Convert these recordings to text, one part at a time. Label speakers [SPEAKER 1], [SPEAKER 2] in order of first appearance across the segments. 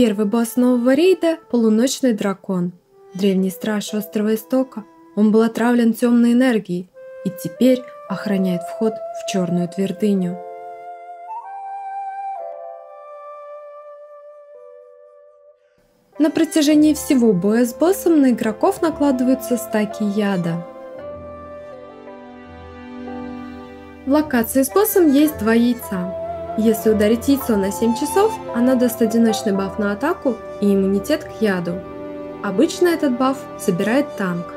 [SPEAKER 1] Первый босс нового рейда – полуночный дракон. Древний страж острова Истока. Он был отравлен темной энергией и теперь охраняет вход в черную твердыню. На протяжении всего боя с боссом на игроков накладываются стаки яда. В локации с боссом есть два яйца. Если ударить яйцо на 7 часов, оно даст одиночный баф на атаку и иммунитет к яду. Обычно этот баф собирает танк.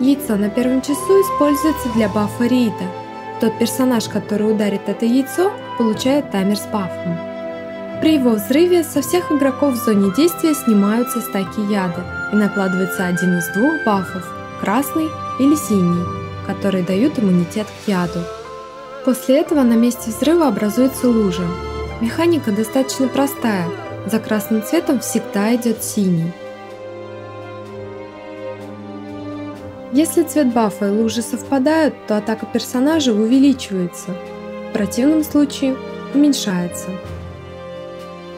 [SPEAKER 1] Яйцо на первом часу используется для бафа рейда. Тот персонаж, который ударит это яйцо, получает таймер с бафом. При его взрыве со всех игроков в зоне действия снимаются стаки яда и накладывается один из двух бафов – красный или синий, которые дают иммунитет к яду. После этого на месте взрыва образуется лужа. Механика достаточно простая, за красным цветом всегда идет синий. Если цвет бафа и лужи совпадают, то атака персонажа увеличивается, в противном случае уменьшается.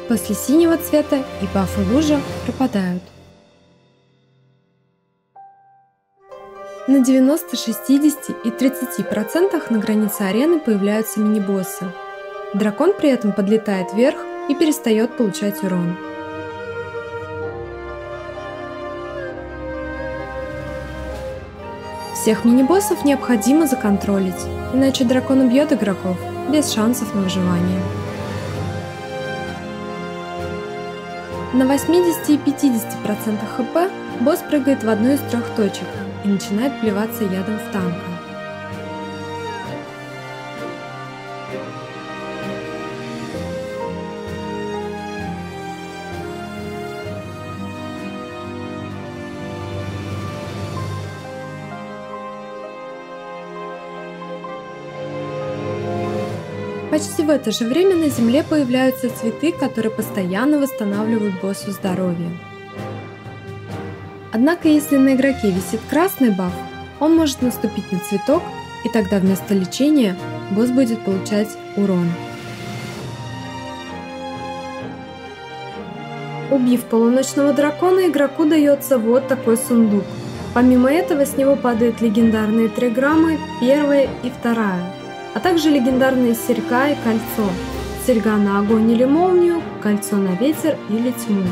[SPEAKER 1] После синего цвета и баф и лужа пропадают. На 90, 60 и 30% на границе арены появляются мини-боссы. Дракон при этом подлетает вверх и перестает получать урон. Всех мини-боссов необходимо законтролить, иначе дракон убьет игроков без шансов на выживание. На 80 и 50% хп босс прыгает в одну из трех точек и начинает плеваться ядом в танка. Почти в это же время на Земле появляются цветы, которые постоянно восстанавливают боссу здоровье. Однако, если на игроке висит красный баф, он может наступить на цветок, и тогда вместо лечения босс будет получать урон. Убив полуночного дракона, игроку дается вот такой сундук. Помимо этого с него падают легендарные триграммы, первая и вторая а также легендарные серьга и кольцо. Серьга на огонь или молнию, кольцо на ветер или тьму.